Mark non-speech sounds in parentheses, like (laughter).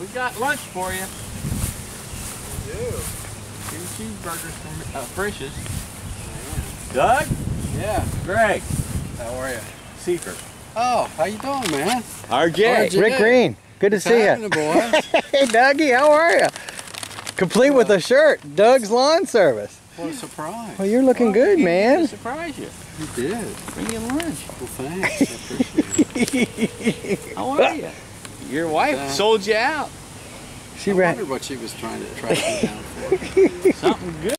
We got lunch for you. do. Two cheeseburgers from uh, Frisch's. Doug, Yeah. Gregg, How are you? Seeker. Oh, how you doing, man? RJ. RJ. Rick Green, good to What's see you. boy? (laughs) Hey, Dougie, how are you? Complete with a shirt, Doug's Lawn Service. what a surprise. Well, you're looking good, To man. surprise you. You did. Bring you lunch. Well, thanks. I appreciate it. (laughs) How are you? Your wife Uh, sold you out. She I ran. wondered what she was trying to track (laughs) me down for. Something good.